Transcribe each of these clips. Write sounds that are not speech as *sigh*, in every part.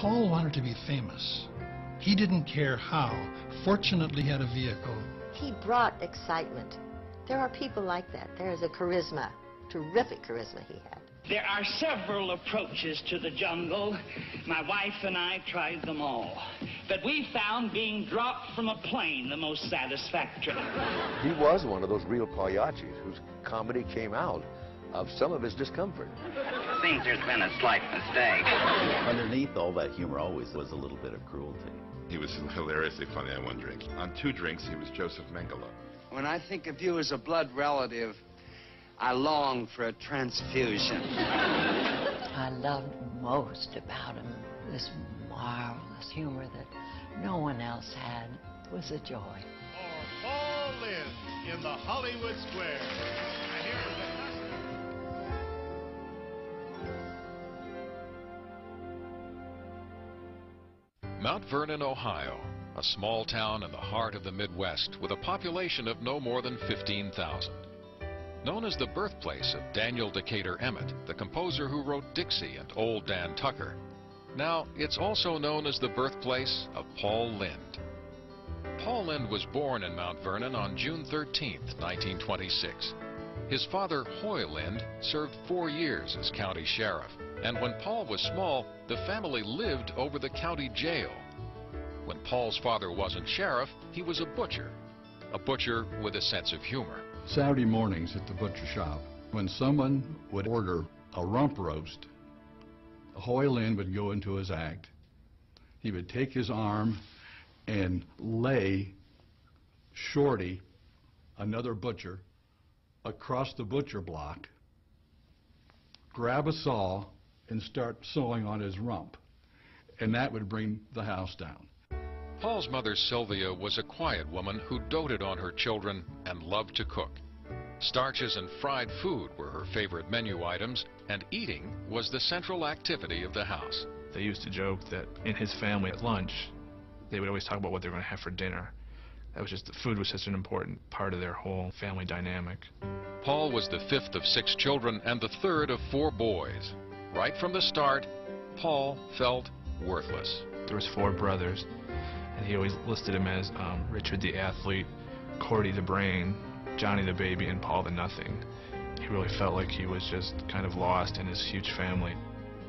Paul wanted to be famous. He didn't care how. Fortunately, he had a vehicle. He brought excitement. There are people like that. There is a charisma, terrific charisma he had. There are several approaches to the jungle. My wife and I tried them all. But we found being dropped from a plane the most satisfactory. *laughs* He was one of those real Pagliaccis whose comedy came out of some of his discomfort. Seems there's been a slight mistake. Underneath all that humor always was a little bit of cruelty. He was *laughs* hilariously funny on one drink. On two drinks, he was Joseph Mengele. When I think of you as a blood relative, I long for a transfusion. I loved most about him this marvelous humor that no one else had was a joy. Oh, for Paul Lynde in the Hollywood Square. Mount Vernon, Ohio, a small town in the heart of the Midwest with a population of no more than 15,000. Known as the birthplace of Daniel Decatur Emmett, the composer who wrote Dixie and Old Dan Tucker. Now, it's also known as the birthplace of Paul Lynde. Paul Lynde was born in Mount Vernon on June 13, 1926. His father, Hoy Lynde, served four years as county sheriff, and when Paul was small, the family lived over the county jail. When Paul's father wasn't sheriff, he was a butcher, a butcher with a sense of humor. Saturday mornings at the butcher shop, when someone would order a rump roast, Hoy Lynde would go into his act. He would take his arm and lay Shorty, another butcher, across the butcher block, grab a saw, and start sawing on his rump. And that would bring the house down. Paul's mother, Sylvia, was a quiet woman who doted on her children and loved to cook. Starches and fried food were her favorite menu items, and eating was the central activity of the house. They used to joke that in his family at lunch, they would always talk about what they were going to have for dinner. That was just, the food was such an important part of their whole family dynamic. Paul was the fifth of six children and the third of four boys. Right from the start, Paul felt worthless. There was four brothers, and he always listed them as um, Richard the athlete, Cordy the brain, Johnny the baby, and Paul the nothing. He really felt like he was just kind of lost in his huge family.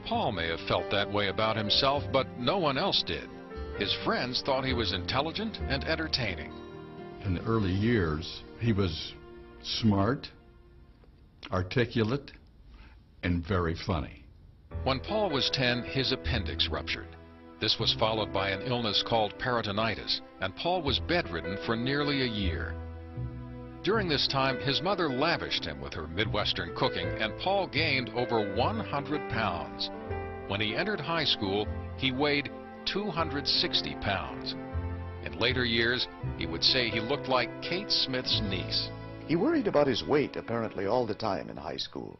Paul may have felt that way about himself, but no one else did. His friends thought he was intelligent and entertaining. In the early years, he was smart, articulate, and very funny. When Paul was 10, his appendix ruptured. This was followed by an illness called peritonitis, and Paul was bedridden for nearly a year. During this time, his mother lavished him with her Midwestern cooking, and Paul gained over 100 pounds. When he entered high school, he weighed 260 pounds. In later years, he would say he looked like Kate Smith's niece. He worried about his weight apparently all the time in high school.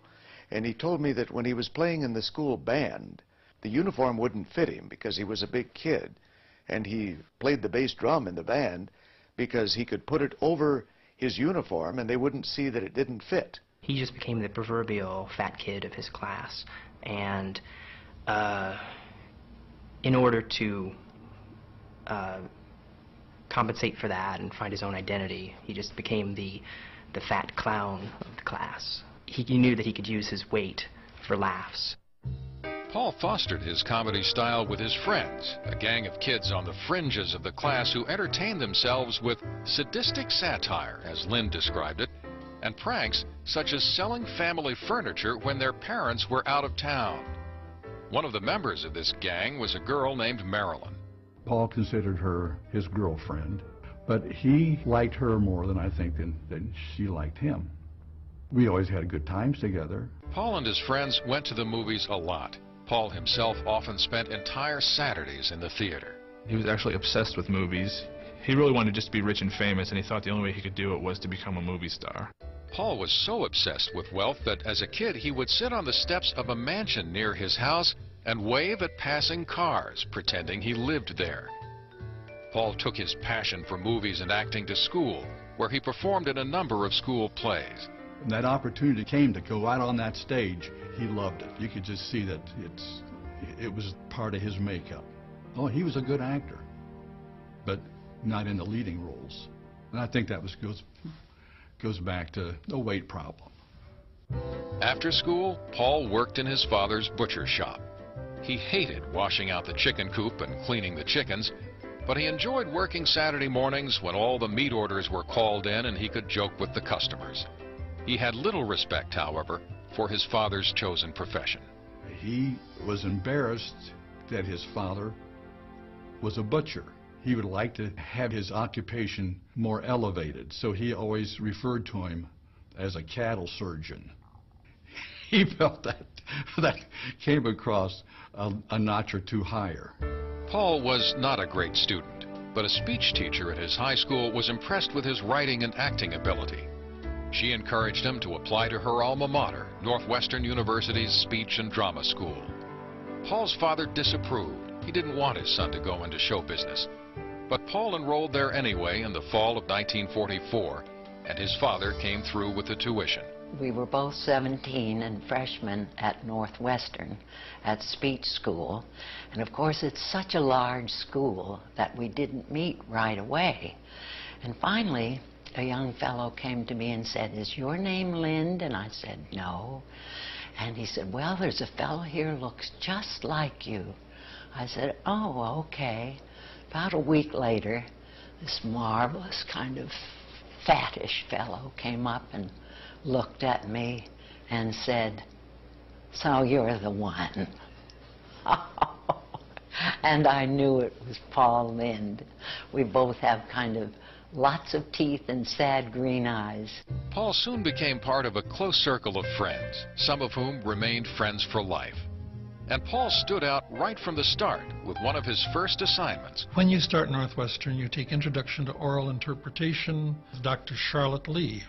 And he told me that when he was playing in the school band, the uniform wouldn't fit him because he was a big kid. And he played the bass drum in the band because he could put it over his uniform and they wouldn't see that it didn't fit. He just became the proverbial fat kid of his class. And uh, in order to uh, compensate for that and find his own identity, he just became the, the fat clown of the class. He, he knew that he could use his weight for laughs. Paul fostered his comedy style with his friends, a gang of kids on the fringes of the class who entertained themselves with sadistic satire, as Lynde described it, and pranks such as selling family furniture when their parents were out of town. One of the members of this gang was a girl named Marilyn. Paul considered her his girlfriend, but he liked her more than I think than, than she liked him. We always had good times together. Paul and his friends went to the movies a lot. Paul himself often spent entire Saturdays in the theater. He was actually obsessed with movies. He really wanted just to be rich and famous, and he thought the only way he could do it was to become a movie star. Paul was so obsessed with wealth that as a kid he would sit on the steps of a mansion near his house and wave at passing cars, pretending he lived there. Paul took his passion for movies and acting to school, where he performed in a number of school plays. When that opportunity came to go out on that stage, he loved it. You could just see that it's It was part of his makeup. Oh, he was a good actor, but not in the leading roles. And I think that was goes goes back to the weight problem. After school, Paul worked in his father's butcher shop. He hated washing out the chicken coop and cleaning the chickens, but he enjoyed working Saturday mornings when all the meat orders were called in and he could joke with the customers. He had little respect, however, for his father's chosen profession. He was embarrassed that his father was a butcher. He would like to have his occupation more elevated, so he always referred to him as a cattle surgeon. *laughs* He felt that that came across a, a notch or two higher. Paul was not a great student, but a speech teacher at his high school was impressed with his writing and acting ability. She encouraged him to apply to her alma mater, Northwestern University's Speech and Drama School. Paul's father disapproved. He didn't want his son to go into show business. But Paul enrolled there anyway in the fall of 1944, and his father came through with the tuition. We were both 17 and freshmen at Northwestern at speech school. And of course, it's such a large school that we didn't meet right away. And finally, a young fellow came to me and said, Is your name Lynde? And I said, No. And he said, Well, there's a fellow here looks just like you. I said, Oh, okay. About a week later, this marvelous kind of fattish fellow came up and looked at me and said, So you're the one. *laughs* and I knew it was Paul Lynde. We both have kind of lots of teeth and sad green eyes. Paul soon became part of a close circle of friends, some of whom remained friends for life. And Paul stood out right from the start with one of his first assignments. When you start Northwestern, you take Introduction to Oral Interpretation with Dr. Charlotte Lee.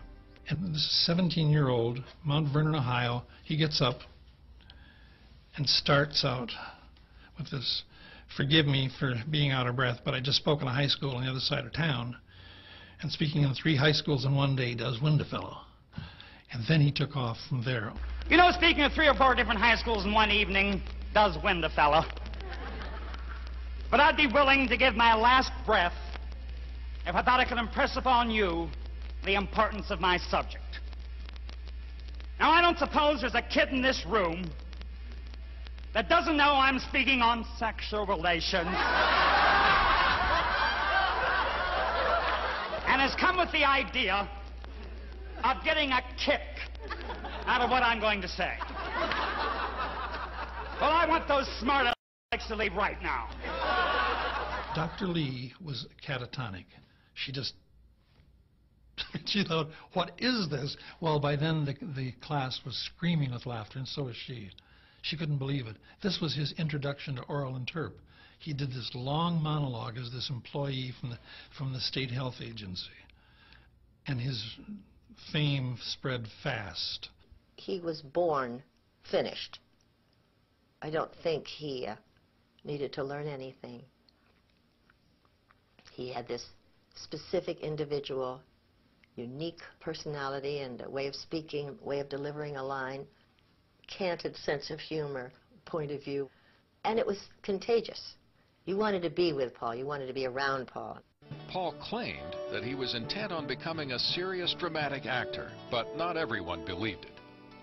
And this 17-year-old, Mount Vernon, Ohio, he gets up and starts out with this, forgive me for being out of breath, but I just spoke in a high school on the other side of town. And speaking in three high schools in one day does wind a fellow. And then he took off from there. You know, speaking of three or four different high schools in one evening does wind a fellow. But I'd be willing to give my last breath if I thought I could impress upon you the importance of my subject. Now, I don't suppose there's a kid in this room that doesn't know I'm speaking on sexual relations and has come with the idea of getting a kick out of what I'm going to say. Well, I want those smart alecks to leave right now. Dr. Lee was catatonic. She just *laughs* she thought, what is this? Well, by then the, the class was screaming with laughter, and so was she. She couldn't believe it. This was his introduction to oral interp. He did this long monologue as this employee from the, from the state health agency. And his fame spread fast. He was born finished. I don't think he uh, needed to learn anything. He had this specific individual, unique personality and a way of speaking, way of delivering a line, canted sense of humor, point of view, and it was contagious. You wanted to be with Paul. You wanted to be around Paul. Paul claimed that he was intent on becoming a serious dramatic actor, but not everyone believed it.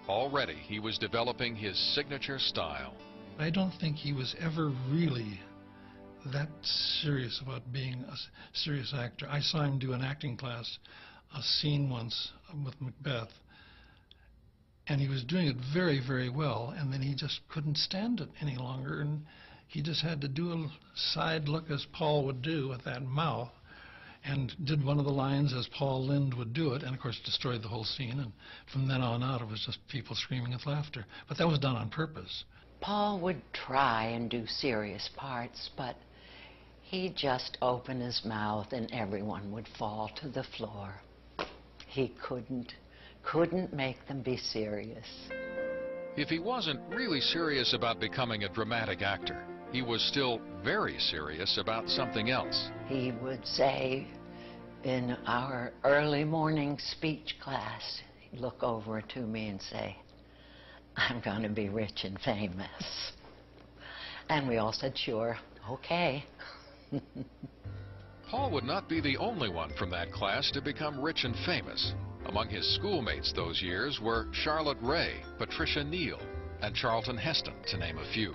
Already, he was developing his signature style. I don't think he was ever really that serious about being a serious actor. I saw him do an acting class, a scene once with Macbeth, and he was doing it very, very well, and then he just couldn't stand it any longer, and he just had to do a side look as Paul would do with that mouth, and did one of the lines as Paul Lynde would do it, and of course destroyed the whole scene. And from then on out, it was just people screaming with laughter. But that was done on purpose. Paul would try and do serious parts, but he'd just open his mouth and everyone would fall to the floor. He couldn't, couldn't make them be serious. If he wasn't really serious about becoming a dramatic actor, he was still very serious about something else. He would say in our early morning speech class, he'd look over to me and say, I'm going to be rich and famous. And we all said, sure, okay. *laughs* Paul would not be the only one from that class to become rich and famous. Among his schoolmates those years were Charlotte Rae, Patricia Neal, and Charlton Heston, to name a few.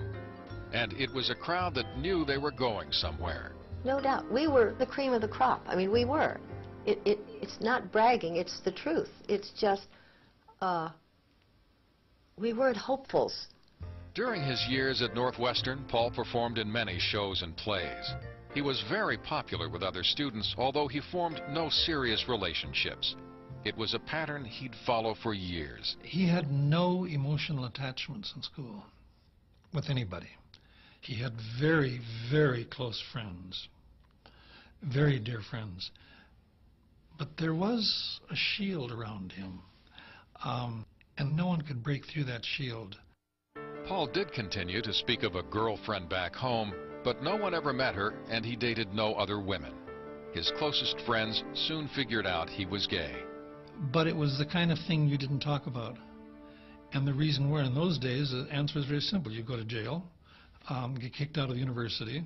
And it was a crowd that knew they were going somewhere. No doubt. We were the cream of the crop. I mean, we were. It, it, it's not bragging, it's the truth. It's just, uh, we weren't hopefuls. During his years at Northwestern, Paul performed in many shows and plays. He was very popular with other students, although he formed no serious relationships. It was a pattern he'd follow for years. He had no emotional attachments in school with anybody. He had very, very close friends, very dear friends. But there was a shield around him, um, and no one could break through that shield. Paul did continue to speak of a girlfriend back home, but no one ever met her, and he dated no other women. His closest friends soon figured out he was gay. But it was the kind of thing you didn't talk about. And the reason were, in those days, the answer was very simple. You go to jail, um, get kicked out of the university.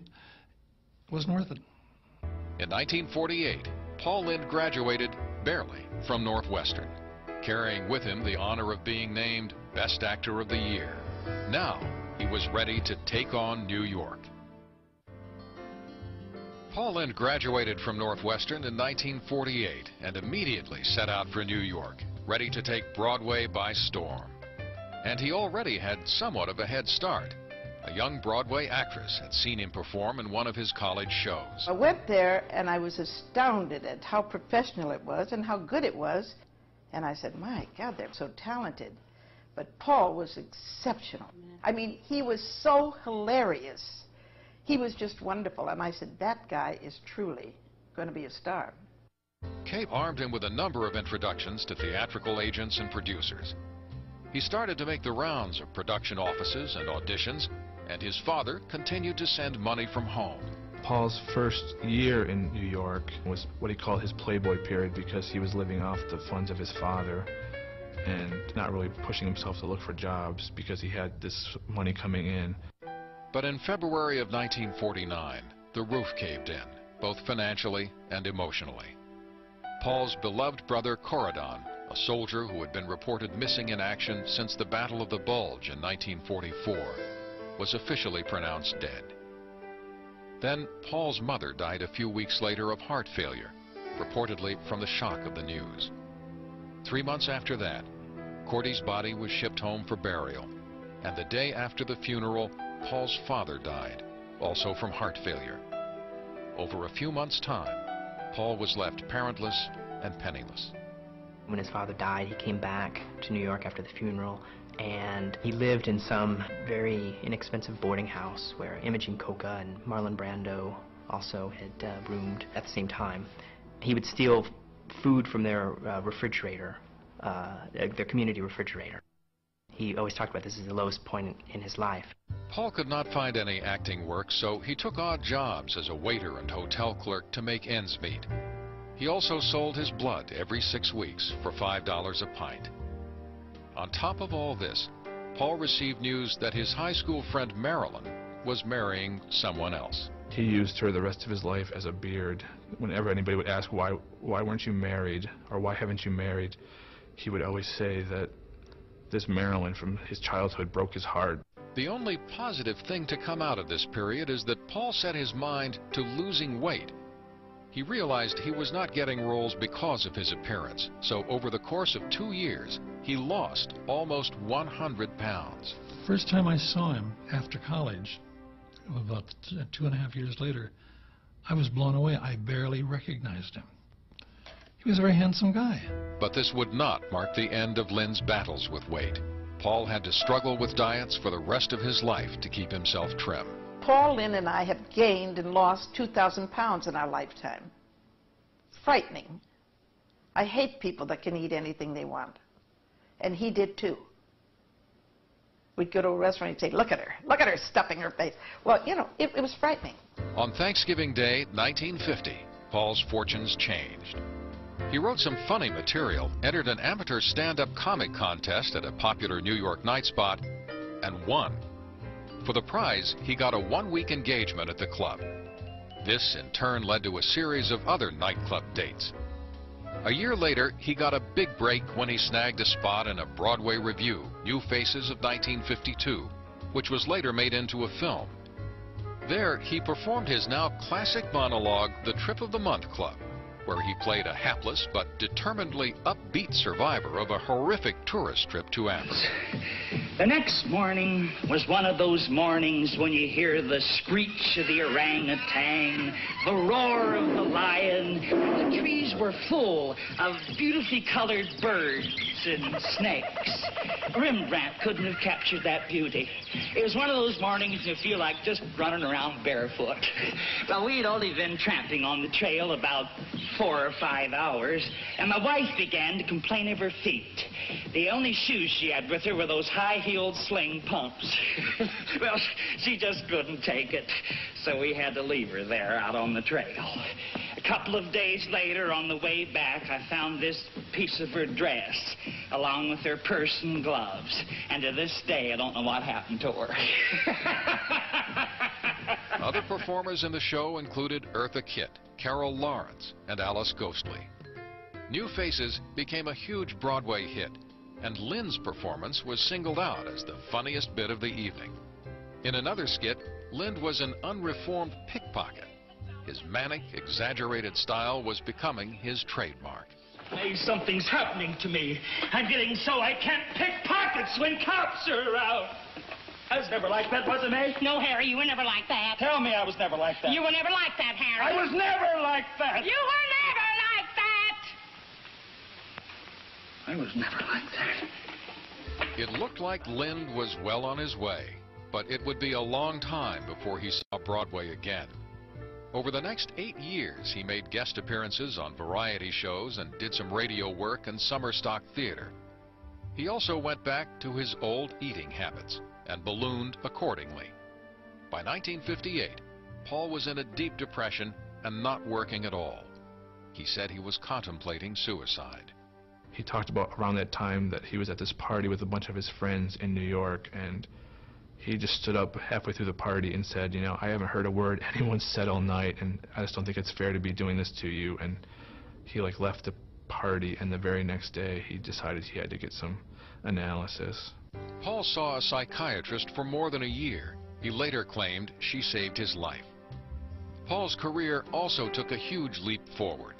Wasn't worth it. In 1948, Paul Lynde graduated, barely, from Northwestern, carrying with him the honor of being named Best Actor of the Year. Now, he was ready to take on New York. Paul Lynde graduated from Northwestern in 1948 and immediately set out for New York, ready to take Broadway by storm. And he already had somewhat of a head start. A young Broadway actress had seen him perform in one of his college shows. I went there and I was astounded at how professional it was and how good it was. And I said, my God, they're so talented. But Paul was exceptional. I mean, he was so hilarious. He was just wonderful. And I said, that guy is truly going to be a star. Cape armed him with a number of introductions to theatrical agents and producers. He started to make the rounds of production offices and auditions, and his father continued to send money from home. Paul's first year in New York was what he called his playboy period because he was living off the funds of his father and not really pushing himself to look for jobs because he had this money coming in. But in February of 1949, the roof caved in, both financially and emotionally. Paul's beloved brother Corydon, a soldier who had been reported missing in action since the Battle of the Bulge in 1944, was officially pronounced dead. Then Paul's mother died a few weeks later of heart failure, reportedly from the shock of the news. Three months after that, Cordy's body was shipped home for burial, and the day after the funeral, Paul's father died, also from heart failure. Over a few months' time, Paul was left parentless and penniless. When his father died, he came back to New York after the funeral, and he lived in some very inexpensive boarding house where Imogene Coca and Marlon Brando also had uh, roomed at the same time. He would steal food from their uh, refrigerator, uh, their community refrigerator. He always talked about this as the lowest point in his life. Paul could not find any acting work, so he took odd jobs as a waiter and hotel clerk to make ends meet. He also sold his blood every six weeks for $5 a pint. On top of all this, Paul received news that his high school friend Marilyn was marrying someone else. He used her the rest of his life as a beard. Whenever anybody would ask why why weren't you married or why haven't you married, he would always say that this Marilyn from his childhood broke his heart. The only positive thing to come out of this period is that Paul set his mind to losing weight. He realized he was not getting roles because of his appearance, so over the course of two years, he lost almost 100 pounds. First time I saw him after college, about two and a half years later, I was blown away. I barely recognized him. He was a very handsome guy. But this would not mark the end of Lynde's battles with weight. Paul had to struggle with diets for the rest of his life to keep himself trim. Paul Lynde, and I have gained and lost 2,000 pounds in our lifetime. Frightening. I hate people that can eat anything they want. And he did too. We'd go to a restaurant and say, look at her, look at her stuffing her face. Well, you know, it, it was frightening. On Thanksgiving Day, 1950, Paul's fortunes changed. He wrote some funny material, entered an amateur stand-up comic contest at a popular New York night spot, and won. For the prize, he got a one-week engagement at the club. This, in turn, led to a series of other nightclub dates. A year later, he got a big break when he snagged a spot in a Broadway revue, New Faces of 1952, which was later made into a film. There, he performed his now classic monologue, The Trip of the Month Club, where he played a hapless but determinedly upbeat survivor of a horrific tourist trip to Africa. *laughs* The next morning was one of those mornings when you hear the screech of the orangutan, the roar of the lion, and the trees were full of beautifully colored birds and snakes. Rembrandt couldn't have captured that beauty. It was one of those mornings you feel like just running around barefoot. Well, we'd only been tramping on the trail about four or five hours, and my wife began to complain of her feet. The only shoes she had with her were those high-heeled sling pumps. *laughs* well, she just couldn't take it, so we had to leave her there out on the trail. A couple of days later, on the way back, I found this piece of her dress, along with her purse and gloves. And to this day, I don't know what happened to her. *laughs* Other performers in the show included Eartha Kitt, Carol Lawrence, and Alice Ghostley. New Faces became a huge Broadway hit, and Lynde's performance was singled out as the funniest bit of the evening. In another skit, Lynde was an unreformed pickpocket. His manic, exaggerated style was becoming his trademark. Hey, something's happening to me. I'm getting so I can't pick pockets when cops are around. I was never like that, wasn't I? No, Harry, you were never like that. Tell me I was never like that. You were never like that, Harry. I was never like that. You were never I was never like that. It looked like Lynde was well on his way, but it would be a long time before he saw Broadway again. Over the next eight years, he made guest appearances on variety shows and did some radio work and summer stock theater. He also went back to his old eating habits and ballooned accordingly. By 1958, Paul was in a deep depression and not working at all. He said he was contemplating suicide. He talked about around that time that he was at this party with a bunch of his friends in New York and he just stood up halfway through the party and said, you know, I haven't heard a word *laughs* anyone said all night and I just don't think it's fair to be doing this to you and he like left the party and the very next day he decided he had to get some analysis. Paul saw a psychiatrist for more than a year. He later claimed she saved his life. Paul's career also took a huge leap forward.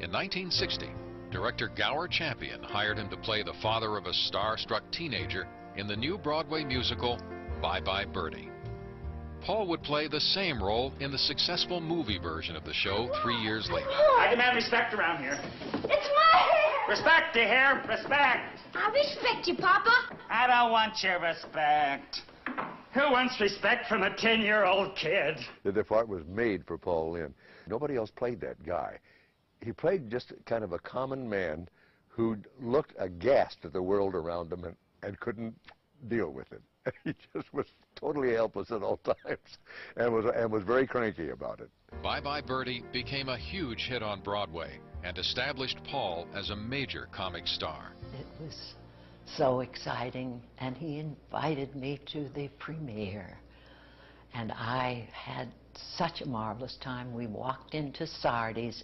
In 1960, director Gower Champion hired him to play the father of a star-struck teenager in the new Broadway musical Bye Bye Birdie. Paul would play the same role in the successful movie version of the show three years later. I demand respect around here. It's my hair. Respect, you hear? Respect. I respect you, Papa. I don't want your respect. Who wants respect from a 10-year-old kid? The part was made for Paul Lynde. Nobody else played that guy. He played just kind of a common man who looked aghast at the world around him and, and couldn't deal with it. *laughs* He just was totally helpless at all *laughs* times and was, and was very cranky about it. Bye Bye Birdie became a huge hit on Broadway and established Paul as a major comic star. It was so exciting, and he invited me to the premiere. And I had such a marvelous time. We walked into Sardi's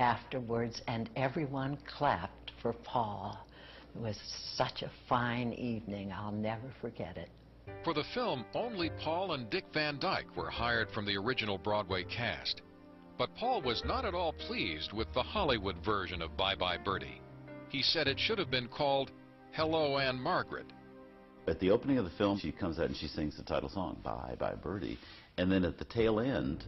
afterwards, and everyone clapped for Paul. It was such a fine evening. I'll never forget it. For the film, only Paul and Dick Van Dyke were hired from the original Broadway cast. But Paul was not at all pleased with the Hollywood version of Bye Bye Birdie. He said it should have been called Hello, Ann-Margret. At the opening of the film, she comes out and she sings the title song, Bye Bye Birdie. And then at the tail end,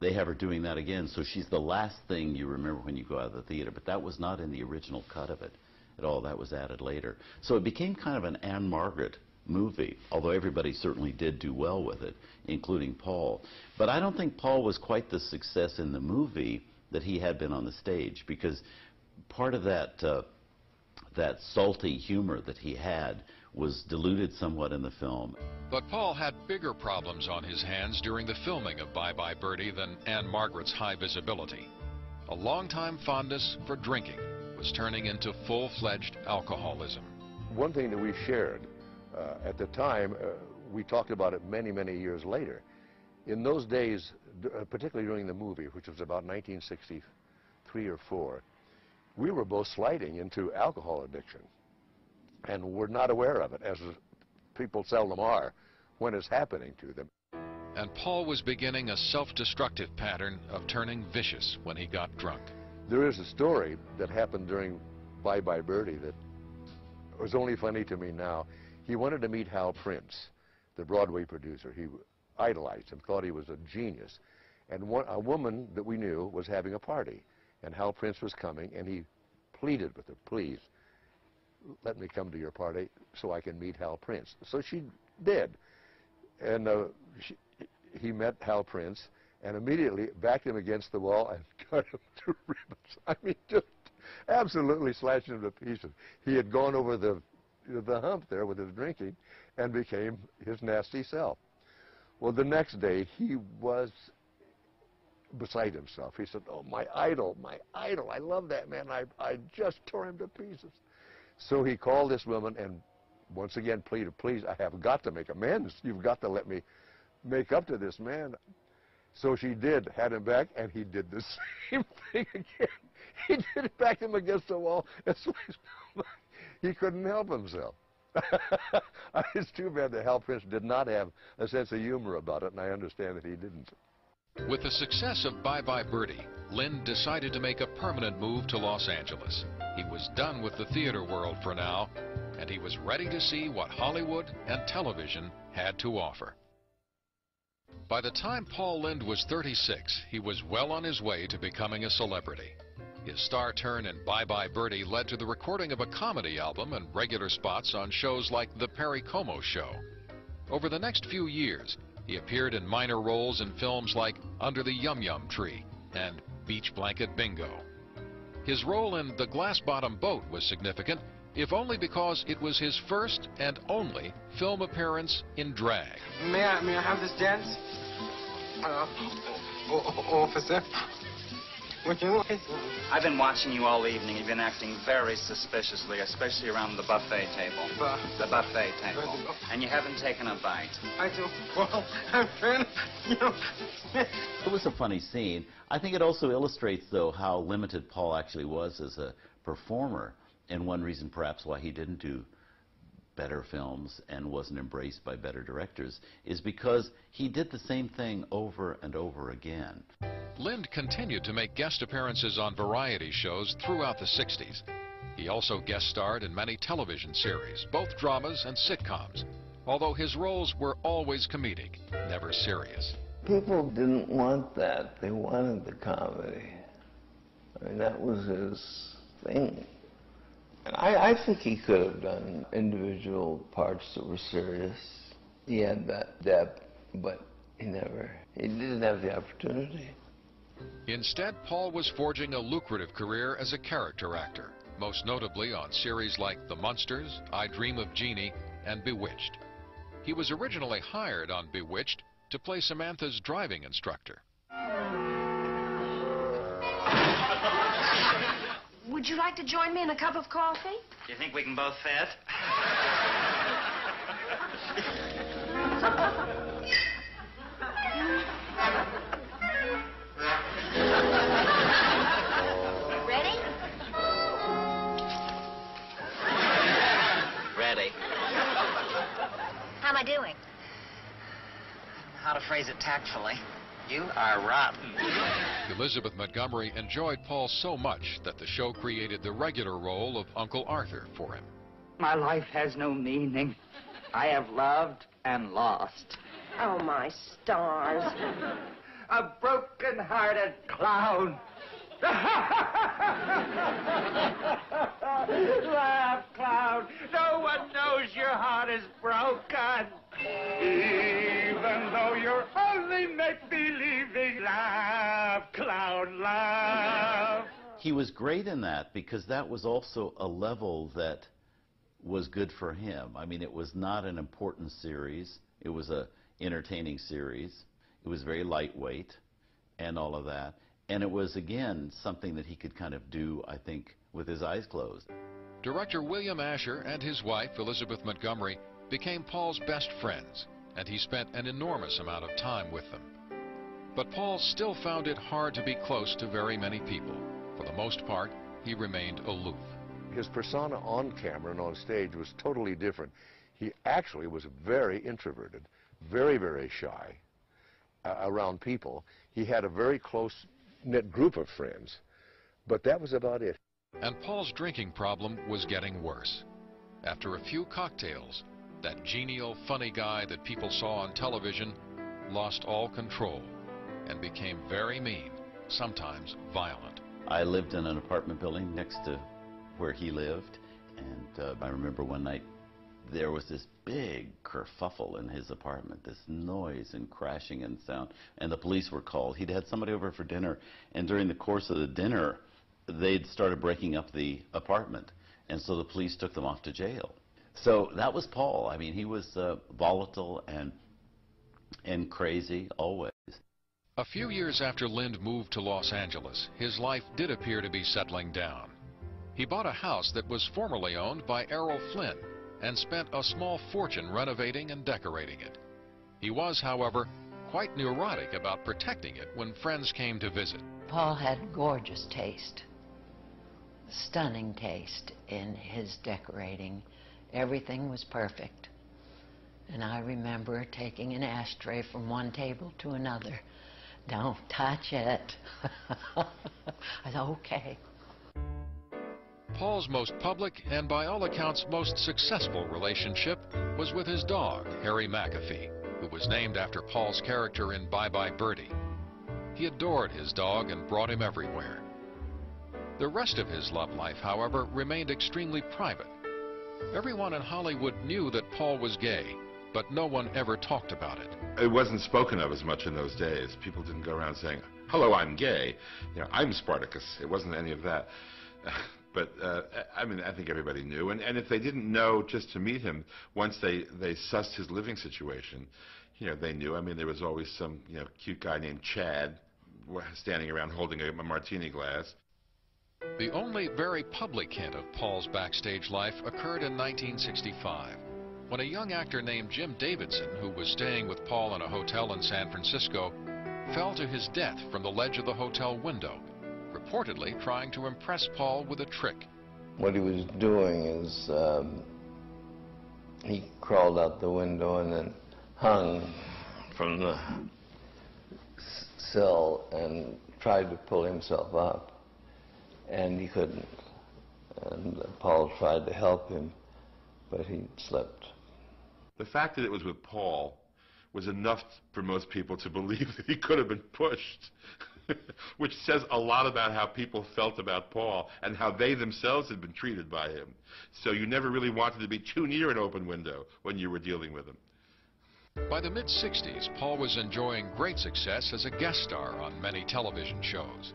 they have her doing that again. So she's the last thing you remember when you go out of the theater. But that was not in the original cut of it at all. That was added later. So it became kind of an Ann-Margret movie, although everybody certainly did do well with it, including Paul. But I don't think Paul was quite the success in the movie that he had been on the stage because part of that uh, that salty humor that he had was diluted somewhat in the film. But Paul had bigger problems on his hands during the filming of Bye Bye Birdie than Ann-Margret's high visibility. A longtime fondness for drinking was turning into full-fledged alcoholism. One thing that we shared uh, at the time, uh, we talked about it many, many years later. In those days, d- uh, particularly during the movie, which was about 1963 or 4, we were both sliding into alcohol addiction. And we're not aware of it, as people seldom are, when it's happening to them. And Paul was beginning a self-destructive pattern of turning vicious when he got drunk. There is a story that happened during Bye Bye Birdie that was only funny to me now. He wanted to meet Hal Prince, the Broadway producer. He idolized him, thought he was a genius. And one, a woman that we knew was having a party, and Hal Prince was coming, and he pleaded with her, please, let me come to your party so I can meet Hal Prince. So she did. And uh, she, he met Hal Prince and immediately backed him against the wall and *laughs* cut him to ribbons. I mean, just absolutely slashed him to pieces. He had gone over the, the hump there with his drinking and became his nasty self. Well, the next day, he was beside himself. He said, oh, my idol, my idol, I love that man. I, I just tore him to pieces. So he called this woman and once again pleaded, please, I have got to make amends. You've got to let me make up to this man. So she did, had him back, and he did the *laughs* same thing again. He did it, back him against the wall. He couldn't help himself. *laughs* it's too bad that Hal Prince did not have a sense of humor about it, and I understand that he didn't. With the success of Bye Bye Birdie, Lynde decided to make a permanent move to Los Angeles. He was done with the theater world for now, and he was ready to see what Hollywood and television had to offer. By the time Paul Lynde was 36, he was well on his way to becoming a celebrity. His star turn in Bye Bye Birdie led to the recording of a comedy album and regular spots on shows like The Perry Como Show. Over the next few years, he appeared in minor roles in films like Under the Yum Yum Tree and Beach Blanket Bingo. His role in The Glass Bottom Boat was significant, if only because it was his first and only film appearance in drag. May I, may I have this dance? Uh, officer. Would you? I've been watching you all evening. You've been acting very suspiciously, especially around the buffet table. the buffet table. And you haven't taken a bite. I do. Well, I'm trying to, you know. It was a funny scene. I think it also illustrates, though, how limited Paul actually was as a performer, and one reason perhaps why he didn't do better films and wasn't embraced by better directors is because he did the same thing over and over again. Lynde continued to make guest appearances on variety shows throughout the 60s. He also guest starred in many television series, both dramas and sitcoms, although his roles were always comedic, never serious. People didn't want that. They wanted the comedy. I mean, that was his thing. I, I think he could have done individual parts that were serious. He had that depth, but he never, he didn't have the opportunity. Instead, Paul was forging a lucrative career as a character actor, most notably on series like The Munsters, I Dream of Jeannie, and Bewitched. He was originally hired on Bewitched to play Samantha's driving instructor. Would you like to join me in a cup of coffee? Do you think we can both fit? Ready? Ready. How am I doing? How to phrase it tactfully. You are rotten. Elizabeth Montgomery enjoyed Paul so much that the show created the regular role of Uncle Arthur for him. My life has no meaning. I have loved and lost. Oh, my stars. A broken-hearted clown. Laugh, clown. No one knows your heart is broken. Even though you're only make-believing. Laugh, clown, laugh. He was great in that because that was also a level that was good for him. I mean, it was not an important series. It was a entertaining series. It was very lightweight and all of that. And it was, again, something that he could kind of do, I think, with his eyes closed. Director William Asher and his wife, Elizabeth Montgomery, became Paul's best friends. And he spent an enormous amount of time with them. But Paul still found it hard to be close to very many people. For the most part, he remained aloof. His persona on camera and on stage was totally different. He actually was very introverted, very, very shy uh, around people. He had a very close-knit group of friends, but that was about it. And Paul's drinking problem was getting worse. After a few cocktails, that genial, funny guy that people saw on television lost all control and became very mean, sometimes violent. I lived in an apartment building next to where he lived, and uh, I remember one night there was this big kerfuffle in his apartment, this noise and crashing and sound, and the police were called. He'd had somebody over for dinner, and during the course of the dinner, they'd started breaking up the apartment, and so the police took them off to jail. So that was Paul. I mean, he was uh, volatile and and crazy always. A few years after Lynde moved to Los Angeles, his life did appear to be settling down. He bought a house that was formerly owned by Errol Flynn and spent a small fortune renovating and decorating it. He was, however, quite neurotic about protecting it when friends came to visit. Paul had gorgeous taste, stunning taste in his decorating. Everything was perfect. And I remember taking an ashtray from one table to another. Don't touch it. *laughs* I said, okay. Paul's most public and by all accounts most successful relationship was with his dog, Harry McAfee, who was named after Paul's character in Bye Bye Birdie. He adored his dog and brought him everywhere. The rest of his love life, however, remained extremely private. Everyone in Hollywood knew that Paul was gay, but no one ever talked about it. It wasn't spoken of as much in those days. People didn't go around saying, hello, I'm gay. You know, I'm Spartacus. It wasn't any of that. *laughs* But, uh, I mean, I think everybody knew. And, and if they didn't know just to meet him, once they, they sussed his living situation, you know, they knew. I mean, there was always some, you know, cute guy named Chad standing around holding a, a martini glass. The only very public hint of Paul's backstage life occurred in 1965, when a young actor named Jim Davidson, who was staying with Paul in a hotel in San Francisco, fell to his death from the ledge of the hotel window reportedly trying to impress Paul with a trick. What he was doing is um, he crawled out the window and then hung from the sill and tried to pull himself up, and he couldn't. And Paul tried to help him, but he slipped. The fact that it was with Paul was enough for most people to *laughs* believe that he could have been pushed. *laughs* which says a lot about how people felt about Paul and how they themselves had been treated by him. So you never really wanted to be too near an open window when you were dealing with him. By the mid-60s, Paul was enjoying great success as a guest star on many television shows.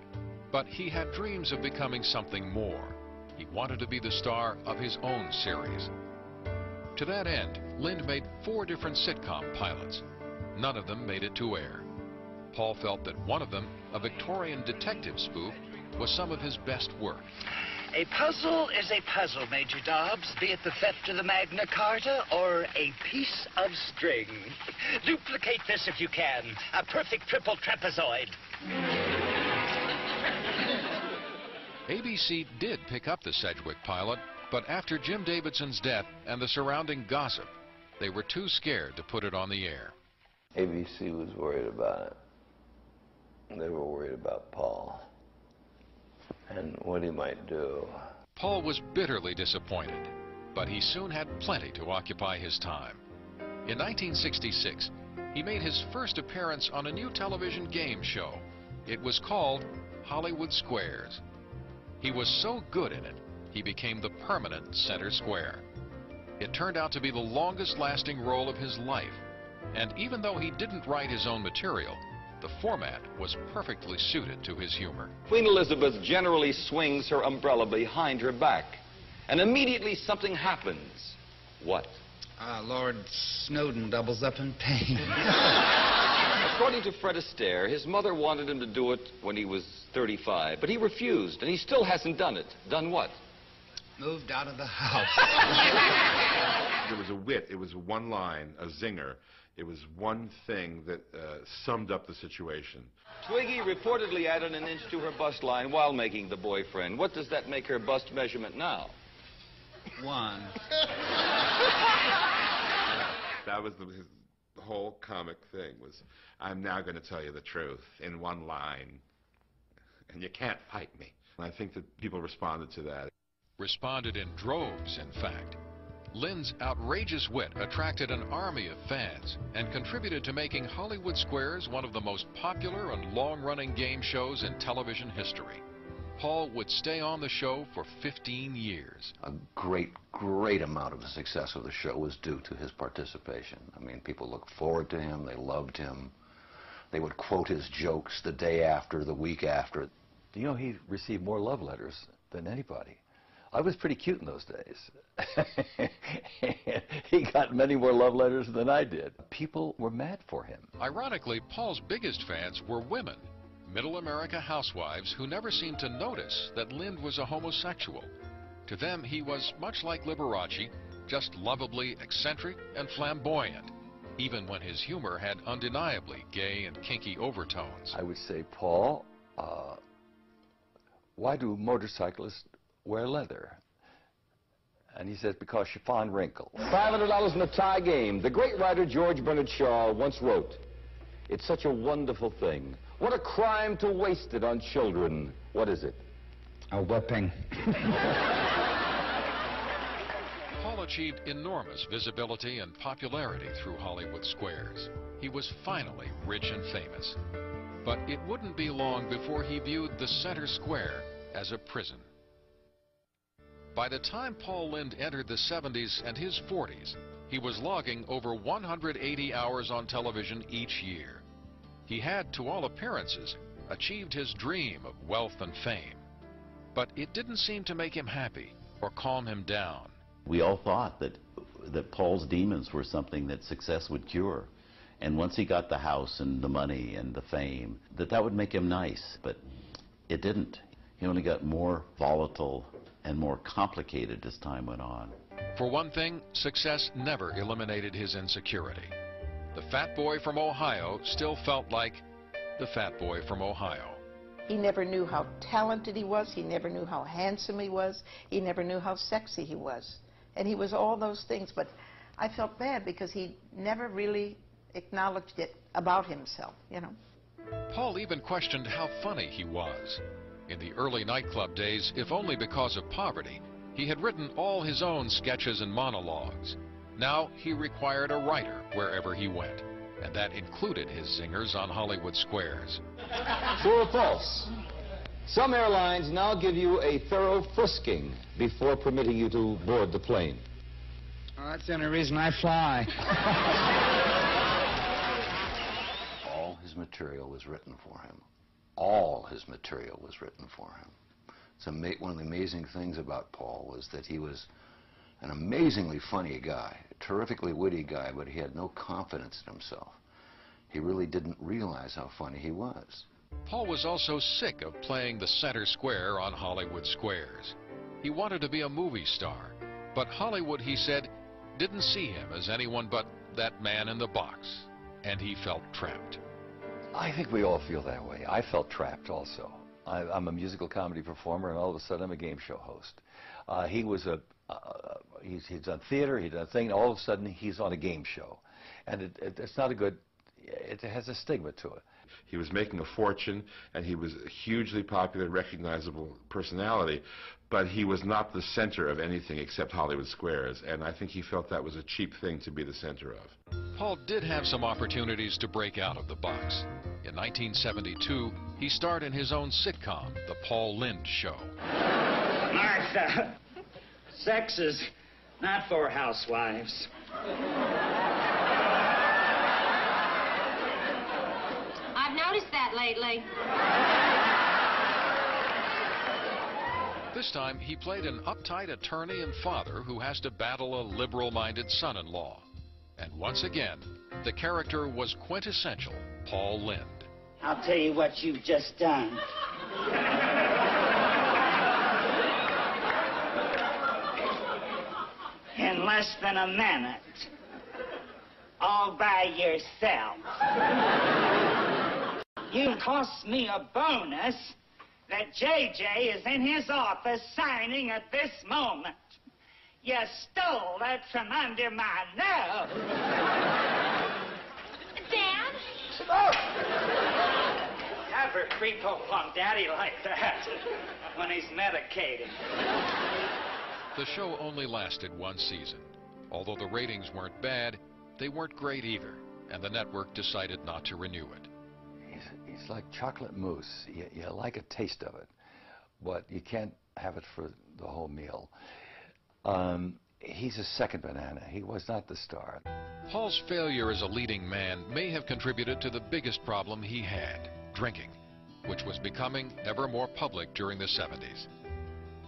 But he had dreams of becoming something more. He wanted to be the star of his own series. To that end, Lynde made four different sitcom pilots. None of them made it to air. Paul felt that one of them, a Victorian detective spoof, was some of his best work. A puzzle is a puzzle, Major Dobbs, be it the theft of the Magna Carta or a piece of string. Duplicate this if you can. A perfect triple trapezoid. ABC did pick up the Sedgwick pilot, but after Jim Davidson's death and the surrounding gossip, they were too scared to put it on the air. ABC was worried about it. They were worried about Paul and what he might do. Paul was bitterly disappointed, but he soon had plenty to occupy his time. In 1966, he made his first appearance on a new television game show. It was called Hollywood Squares. He was so good in it, he became the permanent center square. It turned out to be the longest lasting role of his life, and even though he didn't write his own material, the format was perfectly suited to his humor. Queen Elizabeth generally swings her umbrella behind her back, and immediately something happens. What? Uh, Lord Snowdon doubles up in pain. *laughs* According to Fred Astaire, his mother wanted him to do it when he was 35, but he refused, and he still hasn't done it. Done what? Moved out of the house. *laughs* there was a wit, it was one line, a zinger, It was one thing that uh, summed up the situation. Twiggy reportedly added an inch to her bust line while making the boyfriend. What does that make her bust measurement now? One. That was the, his whole comic thing was, I'm now going to tell you the truth in one line, and you can't fight me. And I think that people responded to that. Responded in droves, in fact. Lynde's outrageous wit attracted an army of fans and contributed to making Hollywood Squares one of the most popular and long-running game shows in television history. Paul would stay on the show for 15 years. A great, great amount of the success of the show was due to his participation. I mean, people looked forward to him, they loved him. They would quote his jokes the day after, the week after. You know, he received more love letters than anybody. I was pretty cute in those days. *laughs* he got many more love letters than I did. People were mad for him. Ironically, Paul's biggest fans were women, middle America housewives who never seemed to notice that Lynde was a homosexual. To them, he was much like Liberace, just lovably eccentric and flamboyant, even when his humor had undeniably gay and kinky overtones. I would say, Paul, uh, why do motorcyclists wear leather? And he says, because you find wrinkles. $500 in the tie game. The great writer George Bernard Shaw once wrote, It's such a wonderful thing. What a crime to waste it on children. What is it? A whipping. Paul achieved enormous visibility and popularity through Hollywood squares. He was finally rich and famous. But it wouldn't be long before he viewed the center square as a prison. By the time Paul Lynde entered the 70s and his 40s, he was logging over 180 hours on television each year. He had, to all appearances, achieved his dream of wealth and fame. But it didn't seem to make him happy or calm him down. We all thought that, that Paul's demons were something that success would cure. And once he got the house and the money and the fame, that that would make him nice. But it didn't. He only got more volatile and more complicated as time went on. For one thing, success never eliminated his insecurity. The fat boy from Ohio still felt like the fat boy from Ohio. He never knew how talented he was. He never knew how handsome he was. He never knew how sexy he was. And he was all those things. But I felt bad because he never really acknowledged it about himself, you know. Paul even questioned how funny he was. In the early nightclub days, if only because of poverty, he had written all his own sketches and monologues. Now he required a writer wherever he went, and that included his zingers on Hollywood squares. True or false? Some airlines now give you a thorough frisking before permitting you to board the plane. Well, that's the only reason I fly. *laughs* All his material was written for him. All his material was written for him. It's one of the amazing things about Paul was that he was an amazingly funny guy, a terrifically witty guy, but he had no confidence in himself. He really didn't realize how funny he was. Paul was also sick of playing the center square on Hollywood squares. He wanted to be a movie star, but Hollywood, he said, didn't see him as anyone but that man in the box, and he felt trapped. I think we all feel that way. I felt trapped also. I, I'm a musical comedy performer, and all of a sudden I'm a game show host. Uh, he was a, Uh, he's, he's done theater, he's done thing, all of a sudden he's on a game show. And it, it, it's not a good, it has a stigma to it. He was making a fortune, and he was a hugely popular, recognizable personality, but he was not the center of anything except Hollywood Squares, and I think he felt that was a cheap thing to be the center of. Paul did have some opportunities to break out of the box. In 1972, he starred in his own sitcom, The Paul Lynde Show. Martha, sex is not for housewives. I've noticed that lately. This time, he played an uptight attorney and father who has to battle a liberal-minded son-in-law. And once again, the character was quintessential Paul Lynde. I'll tell you what you've just done. In less than a minute, all by yourself. you cost me a bonus that JJ is in his office signing at this moment. You stole that from under my nose. Dad? Never creep up on Daddy like that when he's medicated. The show only lasted one season. Although the ratings weren't bad, they weren't great either, and the network decided not to renew it. He's, he's like chocolate mousse. You, you like a taste of it, but you can't have it for the whole meal. Um, he's a second banana. He was not the star. Paul's failure as a leading man may have contributed to the biggest problem he had, drinking, which was becoming ever more public during the 70s.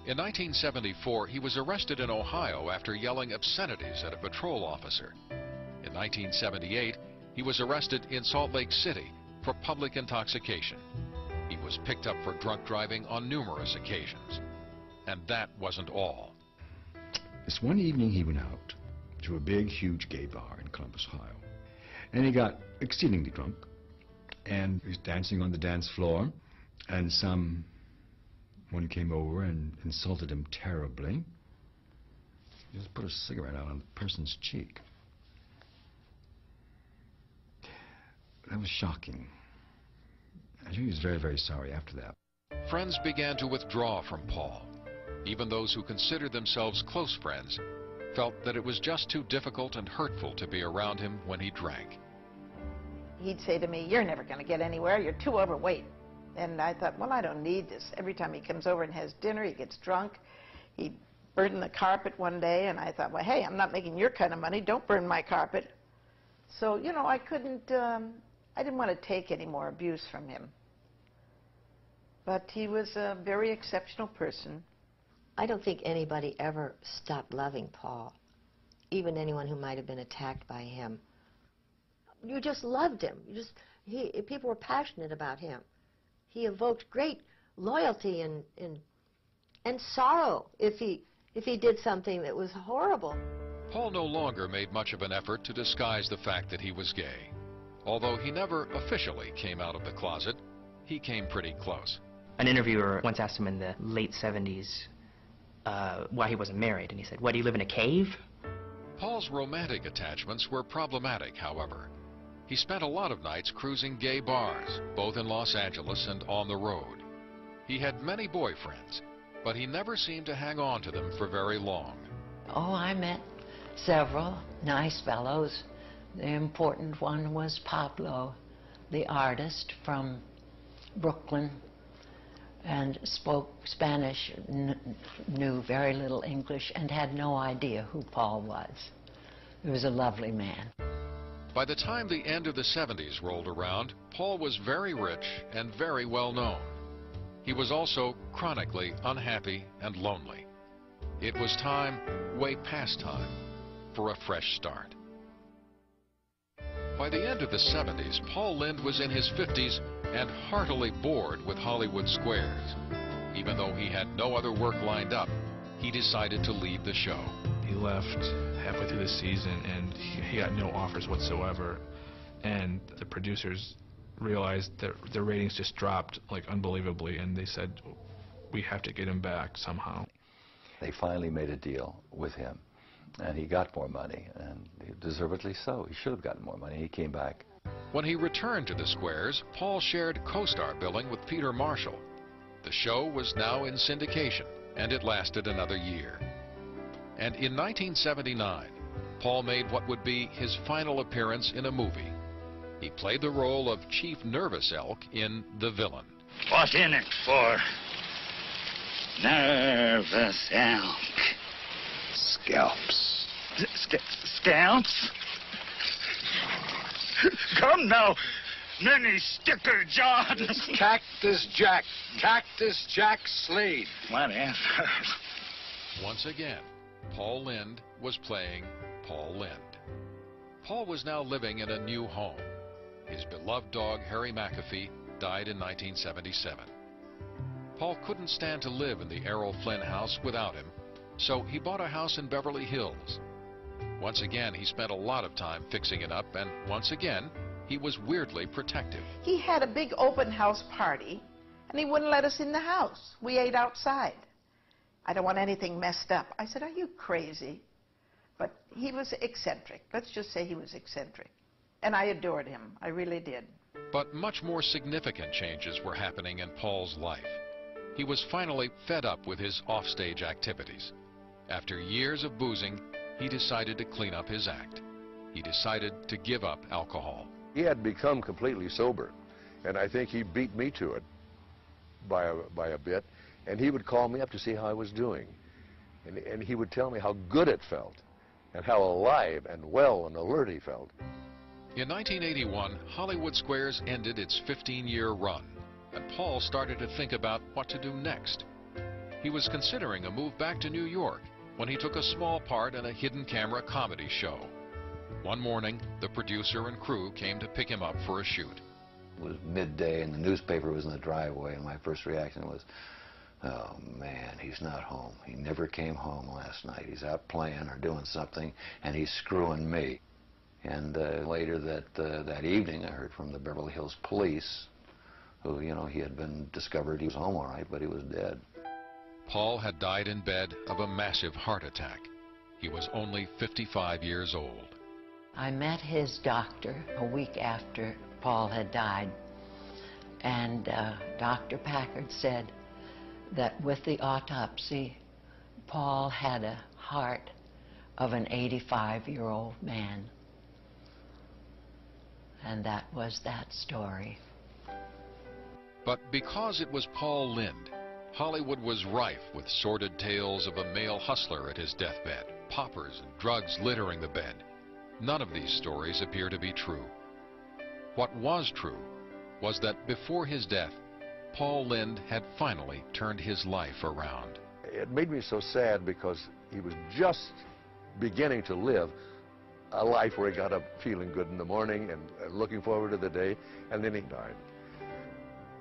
In 1974, he was arrested in Ohio after yelling obscenities at a patrol officer. In 1978, he was arrested in Salt Lake City for public intoxication. He was picked up for drunk driving on numerous occasions. And that wasn't all. This one evening he went out to a big, huge gay bar in Columbus, Ohio. And he got exceedingly drunk. And he was dancing on the dance floor. And some one came over and insulted him terribly. He just put a cigarette out on the person's cheek. That was shocking. I think he was very, very sorry after that. Friends began to withdraw from Paul. Even those who considered themselves close friends felt that it was just too difficult and hurtful to be around him when he drank. He'd say to me, you're never going to get anywhere. You're too overweight. And I thought, well, I don't need this. Every time he comes over and has dinner, he gets drunk. He burned the carpet one day, and I thought, well, hey, I'm not making your kind of money. Don't burn my carpet. So, you know, I couldn't, um, I didn't want to take any more abuse from him. But he was a very exceptional person. I don't think anybody ever stopped loving Paul, even anyone who might have been attacked by him. You just loved him. You just he people were passionate about him. He evoked great loyalty and and and sorrow if he if he did something that was horrible. Paul no longer made much of an effort to disguise the fact that he was gay. Although he never officially came out of the closet, he came pretty close. An interviewer once asked him in the late 70s uh, why he wasn't married, and he said, What, do you live in a cave? Paul's romantic attachments were problematic, however. He spent a lot of nights cruising gay bars, both in Los Angeles and on the road. He had many boyfriends, but he never seemed to hang on to them for very long. Oh, I met several nice fellows. The important one was Pablo, the artist from Brooklyn, and spoke Spanish, knew very little English, and had no idea who Paul was. He was a lovely man. By the time the end of the 70s rolled around, Paul was very rich and very well known. He was also chronically unhappy and lonely. It was time, way past time, for a fresh start. By the end of the 70s, Paul Lynde was in his 50s and heartily bored with Hollywood squares. Even though he had no other work lined up, he decided to leave the show. He left halfway through the season and he, he got no offers whatsoever. And the producers realized that the ratings just dropped like unbelievably and they said, we have to get him back somehow. They finally made a deal with him and he got more money and deservedly so. He should have gotten more money. He came back. When he returned to the squares, Paul shared co-star billing with Peter Marshall. The show was now in syndication, and it lasted another year. And in 1979, Paul made what would be his final appearance in a movie. He played the role of Chief Nervous Elk in The Villain. What in it for? Nervous Elk. Scalps. Sc scalps? Come now, Nenny Sticker Johns. Cactus Jack. Cactus Jack Slade. Whatever. Once again, Paul Lynde was playing Paul Lynde. Paul was now living in a new home. His beloved dog, Harry MacAfee, died in 1977. Paul couldn't stand to live in the Errol Flynn house without him, so he bought a house in Beverly Hills. Once again, he spent a lot of time fixing it up, and once again, he was weirdly protective. He had a big open house party, and he wouldn't let us in the house. We ate outside. I don't want anything messed up. I said, Are you crazy? But he was eccentric. Let's just say he was eccentric. And I adored him. I really did. But much more significant changes were happening in Paul's life. He was finally fed up with his offstage activities. After years of boozing, he decided to clean up his act. He decided to give up alcohol. He had become completely sober, and I think he beat me to it by a, by a bit, and he would call me up to see how I was doing. And, and he would tell me how good it felt, and how alive and well and alert he felt. In 1981, Hollywood Squares ended its 15-year run, and Paul started to think about what to do next. He was considering a move back to New York when he took a small part in a hidden camera comedy show. One morning, the producer and crew came to pick him up for a shoot. It was midday and the newspaper was in the driveway and my first reaction was, oh man, he's not home. He never came home last night. He's out playing or doing something and he's screwing me. And uh, later that, uh, that evening I heard from the Beverly Hills police who, you know, he had been discovered. He was home all right, but he was dead. Paul had died in bed of a massive heart attack. He was only 55 years old. I met his doctor a week after Paul had died, and uh, Dr. Packard said that with the autopsy, Paul had a heart of an 85-year-old man. And that was that story. But because it was Paul Lynde, Hollywood was rife with sordid tales of a male hustler at his deathbed, poppers and drugs littering the bed. None of these stories appear to be true. What was true was that before his death, Paul Lynde had finally turned his life around. It made me so sad because he was just beginning to live a life where he got up feeling good in the morning and uh, looking forward to the day, and then he died.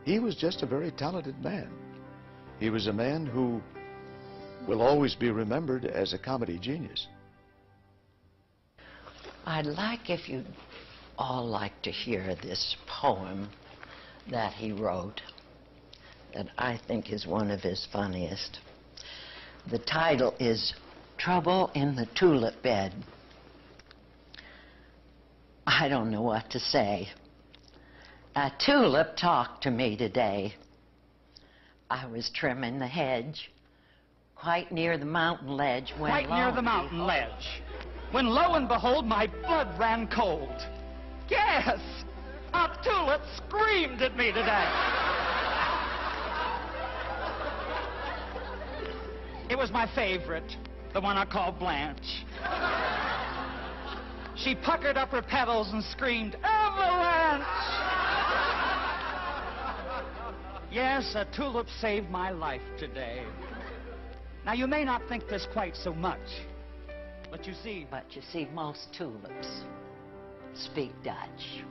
He was just a very talented man. He was a man who will always be remembered as a comedy genius. I'd like if you'd all like to hear this poem that he wrote that I think is one of his funniest. The title is Trouble in the Tulip Bed. I don't know what to say. A tulip talked to me today. I was trimming the hedge quite near the mountain ledge when Quite near the mountain ledge. When lo and behold, my blood ran cold. Yes! A tulip screamed at me today. It was my favorite, the one I call Blanche. She puckered up her petals and screamed, Avalanche! Yes, a tulip saved my life today. Now, you may not think this quite so much, but you see... But you see, most tulips speak Dutch.